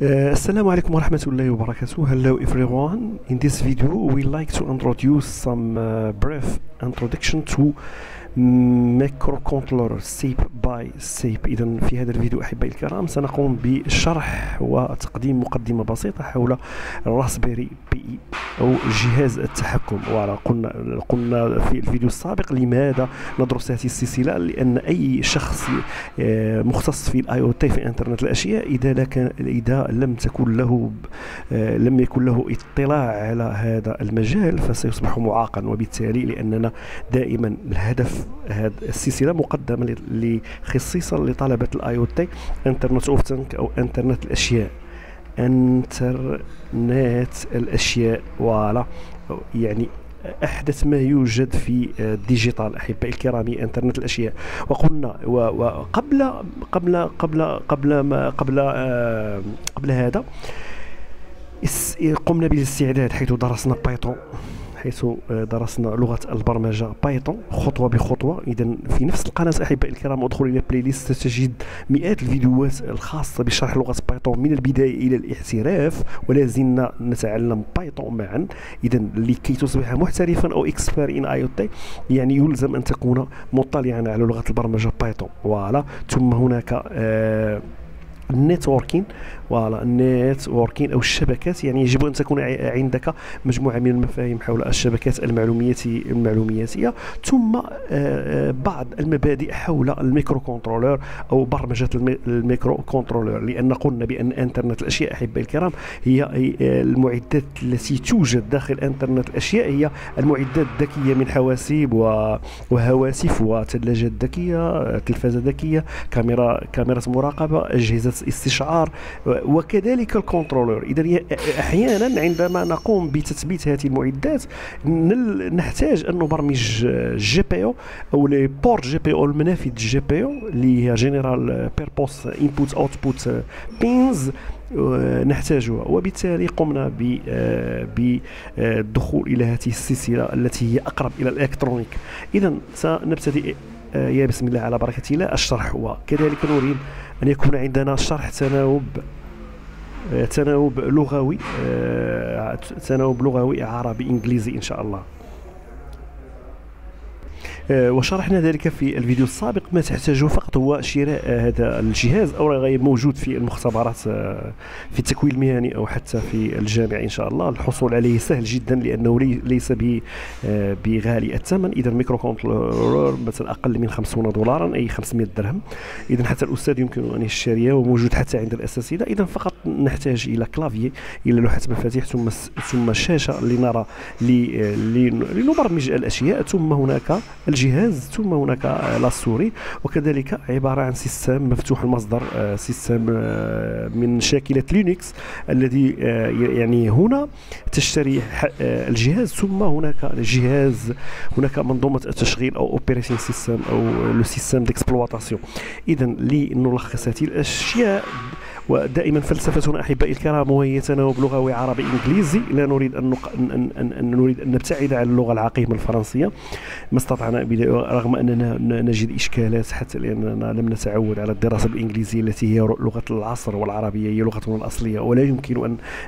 السلام عليكم ورحمة الله وبركاته. Hello everyone. In this video we like to introduce some uh, brief introduction to controller step by step اذا في هذا الفيديو أحبائي الكرام سنقوم بشرح وتقديم مقدمة بسيطة حول الراسبيري بي أو جهاز التحكم قلنا قلنا في الفيديو السابق لماذا ندرس هذه السلسلة لأن أي شخص آه، مختص في ال IoT في انترنت الأشياء إذا لك إذا لم تكن له آه، لم يكن له اطلاع على هذا المجال فسيصبح معاقا. وبالتالي لأننا دائما الهدف هذه السلسلة مقدمة خصيصا لطلبة ال IoT internet of أو إنترنت الأشياء. إنترنت الأشياء voilà. يعني أحدث ما يوجد في ال digital أحبائي الكرام إنترنت الأشياء. وقلنا وقبل قبل قبل قبل ما قبل آه قبل هذا قمنا بالاستعداد حيث درسنا بايثون حيث درسنا لغة البرمجة بايثون خطوة بخطوة. إذا في نفس القناة أحبائي الكرام أدخل إلى playlist تجد مئات الفيديوهات الخاصة بشرح لغة بايثون من البداية إلى الاحتراف ولا زلنا نتعلم بايثون معا. إذا لكي تصبح محترفا أو expert en IoT يعني يلزم أن تكون مطلعا على لغة البرمجة بايثون voilà ثم هناك آه ال networking voilà ال networking أو الشبكات يعني يجب أن تكون عندك مجموعة من المفاهيم حول الشبكات المعلوماتيه المعلوماتيه ثم آه، آه، بعض المبادئ حول ال microcontroller أو برمجة ال microcontroller لأن قلنا بأن إنترنت الأشياء احبائي الكرام هي آه، المعدات التي توجد داخل إنترنت الأشياء هي المعدات الذكية من حواسيب وهواتف وثلاجات ذكية تلفازة ذكية كاميرا كاميرا مراقبة أجهزة استشعار وكذلك ال controller اذا أحيانا عندما نقوم بتثبيت هذه المعدات نحتاج أن نبرمج جي بي أو أو لي بورت جي بي أو المنافذ جي بي أو اللي هي general purpose input output pins نحتاجها. وبالتالي قمنا بالدخول إلى هذه السلسلة التي هي أقرب إلى الإلكترونيك. اذا سنبتدئ يا بسم الله على بركة الله الشرح وكذلك نريد أن يكون عندنا شرح تناوب تناوب لغوي آه، تناوب لغوي عربي إنجليزي إن شاء الله. وشرحنا ذلك في الفيديو السابق. ما تحتاجه فقط هو شراء هذا الجهاز أو غير موجود في المختبرات آه، في التكوين المهني أو حتى في الجامعة إن شاء الله. الحصول عليه سهل جدا لأنه ليس آه، بغالي الثمن. اذا ال microcontroller مثلا أقل من 50 دولارا أي 500 درهم. اذا حتى الأستاذ يمكن أن يشتريه وموجود حتى عند الاساتذه اذا فقط نحتاج إلى clavier إلى لوحة مفاتيح ثم ثم شاشة لنرى لنبرمج الأشياء. ثم هناك الجهاز ثم هناك la souris وكذلك عبارة عن système مفتوح المصدر آه، système آه، من شاكلة لينكس الذي آه، يعني هنا تشتري الجهاز. ثم هناك الجهاز هناك منظومة التشغيل أو operating system أو le système d'exploitation اذا لنلخص هذه الأشياء. ودائما فلسفتنا أحبائي الكرام وهي تناوب لغوي عربي إنجليزي. لا نريد أن, نق... أن, أن, أن نريد أن نبتعد عن اللغة العقيمة الفرنسية. ما استطعنا رغم أننا نجد إشكالات حتى لاننا لم نتعود على الدراسة بالانجليزيه التي هي لغة العصر والعربية هي لغتنا الاصليه ولا يمكن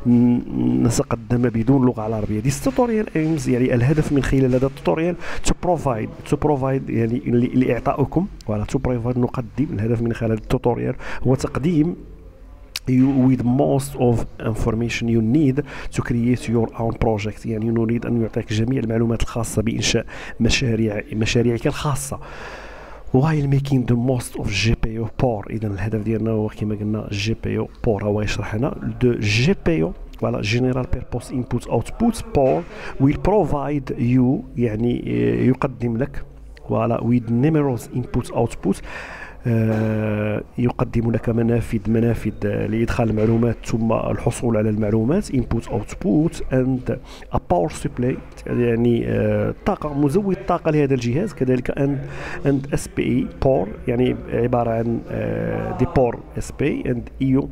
أن نتقدم بدون لغة العربية. The tutorial aims يعني الهدف من خلال هذا ال tutorial to provide to provide يعني لاعطائكم voilà to provide نقدم. الهدف من خلال ال tutorial هو تقديم you with most of information you need to create your own project. يعني نريد أن يعطيك جميع المعلومات الخاصة بإنشاء مشاريع مشاريعك الخاصة. While making the most of GPIO port. اذا الهدف ديالنا هو كما قلنا GPIO port. هو يشرح هنا the GPIO GPIO voilà general purpose input output port will provide you يعني يقدم لك voilà with numerous input output يقدم لك منافذ منافذ لإدخال المعلومات ثم الحصول على المعلومات. Input output and a power supply. يعني آه، طاقة مزود طاقه لهذا الجهاز كذلك and and SPI port يعني عبارة عن the port SPI and I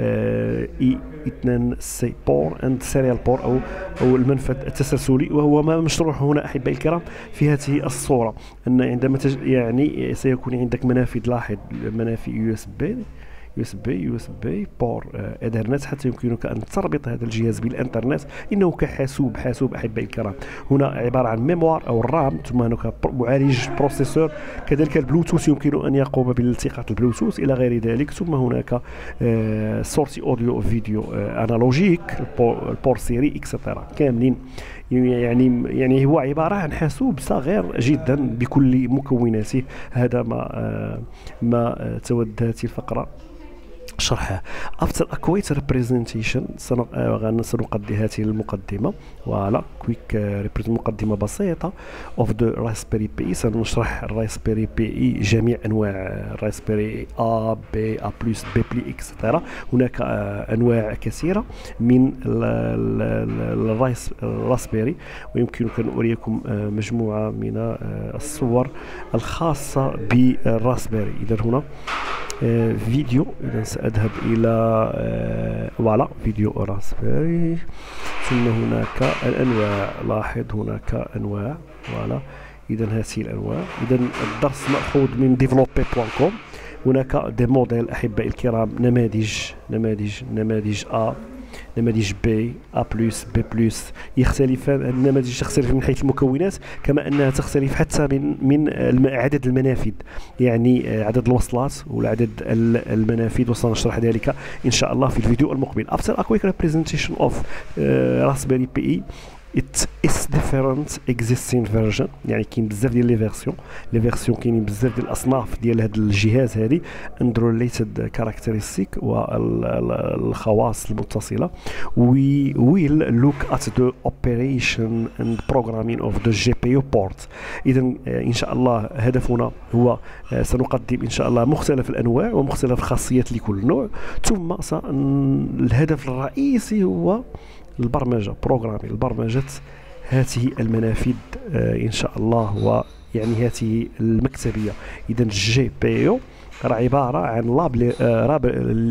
I2C port and serial port أو أو المنفذ التسلسلي. وهو ما مشروح هنا أحبائي الكرام في هذه الصورة أن عندما تج... يعني سيكون عندك منافذ لاحظ منافذ يو اس بي يو اس بي يو اس بي بور ايثرنت حتى يمكنك أن تربط هذا الجهاز بالإنترنت. إنه كحاسوب حاسوب أحبائي الكرام. هنا عبارة عن mémoire أو ال RAM ثم هناك معالج processeur كذلك البلوتوث يمكن أن يقوم بالالتقاط البلوتوث إلى غير ذلك. ثم هناك sortie audio vidéo analogique ال port série et cetera كاملين. يعني يعني هو عبارة عن حاسوب صغير جدا بكل مكوناته. هذا ما آه، ما تود الفقرة. شرحه a quick representation سنقضي هذه المقدمة. voilà quick مقدمة بسيطة. Of the Raspberry Pi. سنشرح الراسبيري بي جميع أنواع الراسبيري A B A plus B plus et cetera هناك أنواع كثيرة من الراسبيري ويمكنك أن أريكم مجموعة من الصور الخاصة بالراسبيري إذا هنا فيديو. إذا سأذهب إلى voilà فيديو راسبيري ثم هناك الأنواع. لاحظ هناك أنواع. voilà إذا هذه الأنواع. إذا الدرس مأخوذ من developer.com هناك des modèles أحبائي الكرام نماذج نماذج نماذج ا نماذج B A plus B plus. يختلفان النماذج تختلف من حيث المكونات كما أنها تختلف حتى من من عدد المنافذ. يعني آه، عدد الوصلات وعدد المنافذ. وسنشرح ذلك إن شاء الله في الفيديو المقبل. A quick representation of uh, Raspberry Pi its different existing version. يعني كاين بزاف ديال les versions les versions كاينين بزاف ديال الأصناف ديال هذا الجهاز هذه and related characteristic والخواص المتصلة. We will look at the operation and programming of the GPIO port. اذا إن شاء الله هدفنا هو سنقدم إن شاء الله مختلف الأنواع ومختلف الخاصيات لكل نوع. ثم الهدف الرئيسي هو البرمجة programmer لبرمجه هذه المنافذ آه إن شاء الله ويعني هذه المكتبية. اذا ال GPIO راه عبارة عن la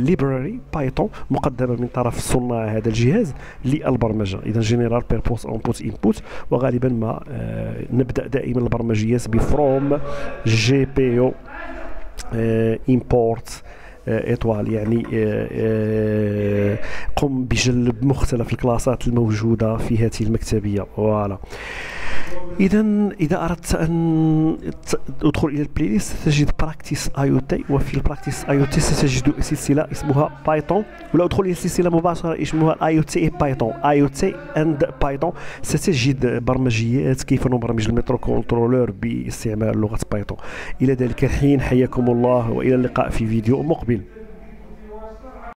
librairie Python مقدمة من طرف صناع هذا الجهاز للبرمجة. اذا general purpose input output وغالبا ما آه نبدأ دائما البرمجيات ب from GPIO import étoile يعني آه، آه، قم بجلب مختلف الكلاسات الموجودة في هذه المكتبية. voilà. اذا إذا أردت أن تدخل إلى ال playlist تجد practice IoT وفي ال practice IoT ستجد سلسلة اسمها بايثون ولا أدخل إلى السلسله مباشرة اسمها IoT Python IoT and Python ستجد برمجيات كيف نبرمج ال microcontrôleur باستعمال لغة بايثون إلى ذلك الحين حياكم الله وإلى اللقاء في فيديو مقبل.